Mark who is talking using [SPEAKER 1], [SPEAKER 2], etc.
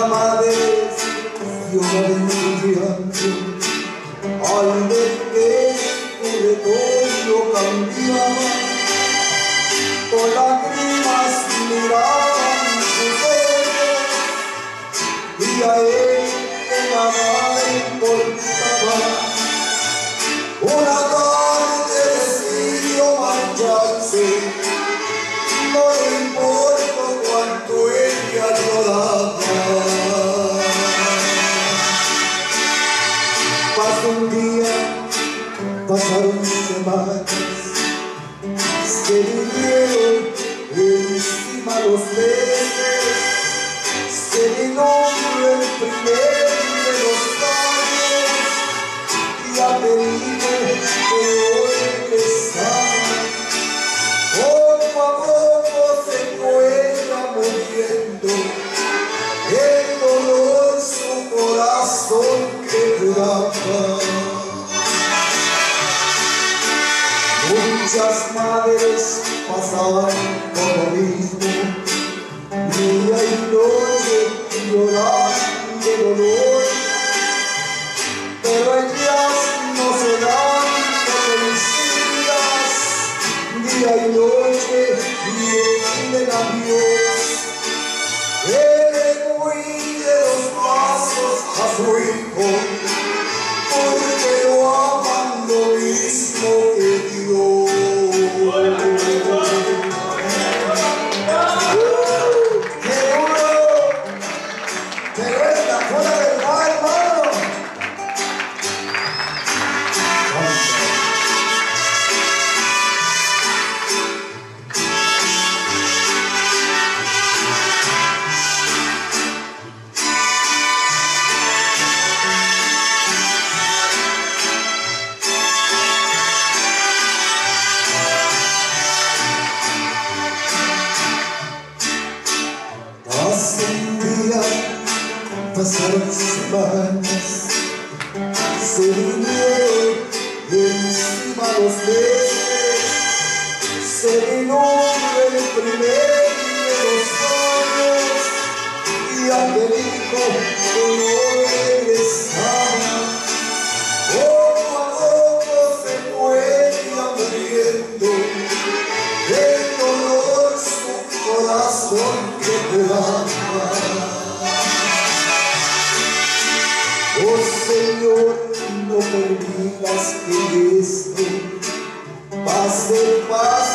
[SPEAKER 1] madre llora de su llanto al ver que su retorno cambiaba con día, pasaron semanas, se vinieron encima los meses, se vino el primer de los años, y ya te Muchas madres pasaban por lo mismo, día y noche lloraban de dolor, pero ellas no se dan por vencidas, día y noche piden a Dios. Le cuide los pasos a su hijo, porque lo aman Es la cola del mar. Pasaron semanas, se vinieron encima los meses, se vino el primer de los años y ya te Señor, no permitas que este pase, pase.